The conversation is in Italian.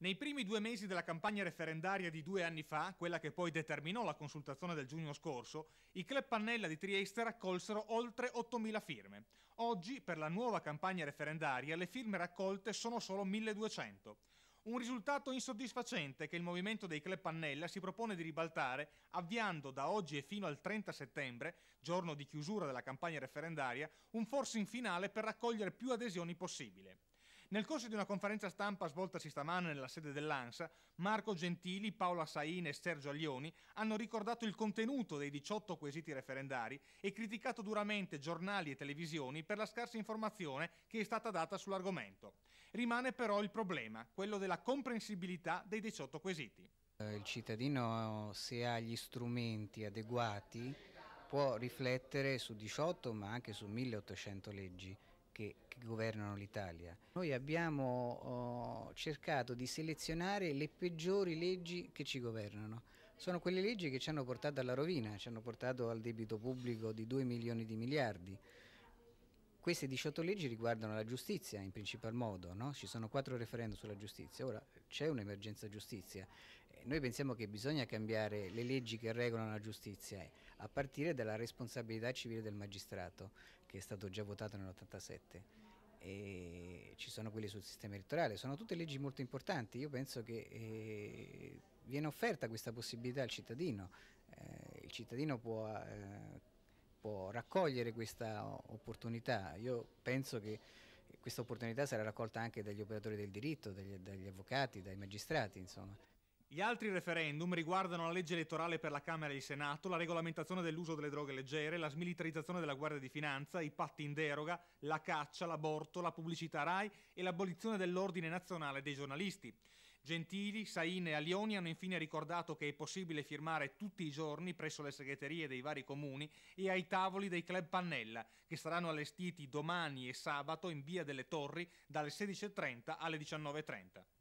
Nei primi due mesi della campagna referendaria di due anni fa, quella che poi determinò la consultazione del giugno scorso, i club Pannella di Trieste raccolsero oltre 8.000 firme. Oggi, per la nuova campagna referendaria, le firme raccolte sono solo 1.200. Un risultato insoddisfacente che il movimento dei club Pannella si propone di ribaltare avviando da oggi e fino al 30 settembre, giorno di chiusura della campagna referendaria, un forcing finale per raccogliere più adesioni possibile. Nel corso di una conferenza stampa svoltasi stamane nella sede dell'ANSA, Marco Gentili, Paola Saine e Sergio Aglioni hanno ricordato il contenuto dei 18 quesiti referendari e criticato duramente giornali e televisioni per la scarsa informazione che è stata data sull'argomento. Rimane però il problema, quello della comprensibilità dei 18 quesiti. Eh, il cittadino, se ha gli strumenti adeguati, può riflettere su 18 ma anche su 1800 leggi che, che governano l'Italia. Noi abbiamo oh, cercato di selezionare le peggiori leggi che ci governano. Sono quelle leggi che ci hanno portato alla rovina, ci hanno portato al debito pubblico di 2 milioni di miliardi. Queste 18 leggi riguardano la giustizia in principal modo, no? ci sono quattro referendum sulla giustizia, ora c'è un'emergenza giustizia, noi pensiamo che bisogna cambiare le leggi che regolano la giustizia a partire dalla responsabilità civile del magistrato che è stato già votato nell'87 e ci sono quelli sul sistema elettorale, sono tutte leggi molto importanti, io penso che eh, viene offerta questa possibilità al cittadino, eh, il cittadino può... Eh, può raccogliere questa opportunità. Io penso che questa opportunità sarà raccolta anche dagli operatori del diritto, dagli, dagli avvocati, dai magistrati, insomma. Gli altri referendum riguardano la legge elettorale per la Camera e il Senato, la regolamentazione dell'uso delle droghe leggere, la smilitarizzazione della Guardia di Finanza, i patti in deroga, la caccia, l'aborto, la pubblicità RAI e l'abolizione dell'ordine nazionale dei giornalisti. Gentili, Sain e Alioni hanno infine ricordato che è possibile firmare tutti i giorni presso le segreterie dei vari comuni e ai tavoli dei club Pannella, che saranno allestiti domani e sabato in via delle Torri dalle 16.30 alle 19.30.